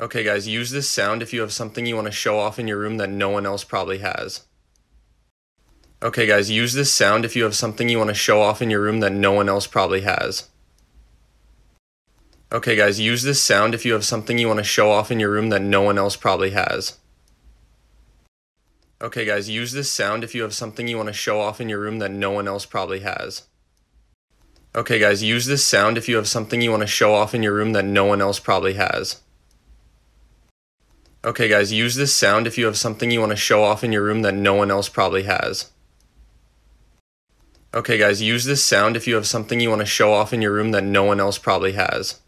Okay, guys, use this sound if you have something you want to show off in your room that no one else probably has. Okay, guys, use this sound if you have something you want to show off in your room that no one else probably has. Okay, guys, use this sound if you have something you want to show off in your room that no one else probably has. Okay, guys, use this sound if you have something you want to show off in your room that no one else probably has. Okay, guys, use this sound if you have something you want to show off in your room that no one else probably has. Okay, guys, use this sound if you have something you want to show off in your room that no one else probably has. Okay, guys, use this sound if you have something you want to show off in your room that no one else probably has.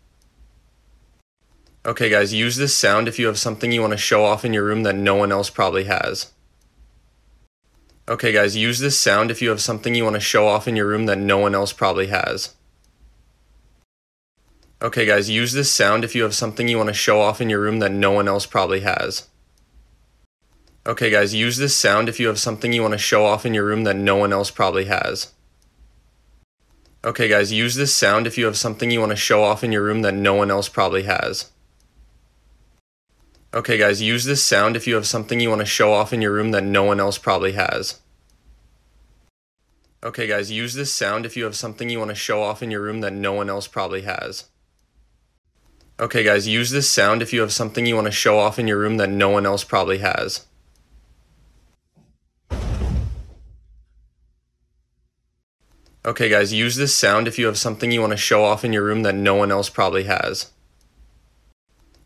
Okay, guys, use this sound if you have something you want to show off in your room that no one else probably has. Okay, guys, use this sound if you have something you want to show off in your room that no one else probably has. Okay, guys, use this sound if you have something you want to show off in your room that no one else probably has. Okay, guys, use this sound if you have something you want to show off in your room that no one else probably has. Okay, guys, use this sound if you have something you want to show off in your room that no one else probably has. Okay, guys, use this sound if you have something you want to show off in your room that no one else probably has. Okay, guys, use this sound if you have something you want to show off in your room that no one else probably has. Okay, guys, use this sound if you have something you want to show off in your room that no one else probably has. Okay, guys, use this sound if you have something you want to show off in your room that no one else probably has.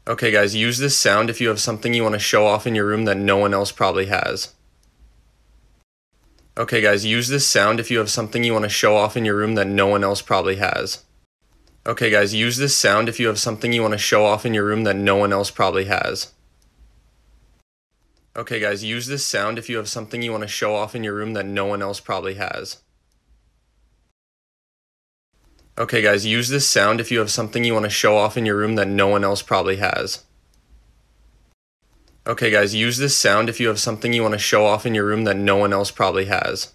Okay, guys, use this sound if you have something you want to show off in your room that no one else probably has. Okay, guys, use this sound if you have something you want to show off in your room that no one else probably has. Okay, guys, use this sound if you have something you want to show off in your room that no one else probably has. Okay, guys, use this sound if you have something you want to show off in your room that no one else probably has. Okay, guys, use this sound if you have something you want to show off in your room that no one else probably has. Okay, guys, use this sound if you have something you want to show off in your room that no one else probably has.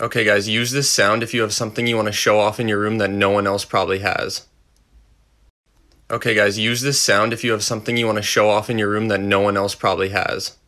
Okay, guys, use this sound if you have something you want to show off in your room that no one else probably has. Okay, guys, use this sound if you have something you want to show off in your room that no one else probably has.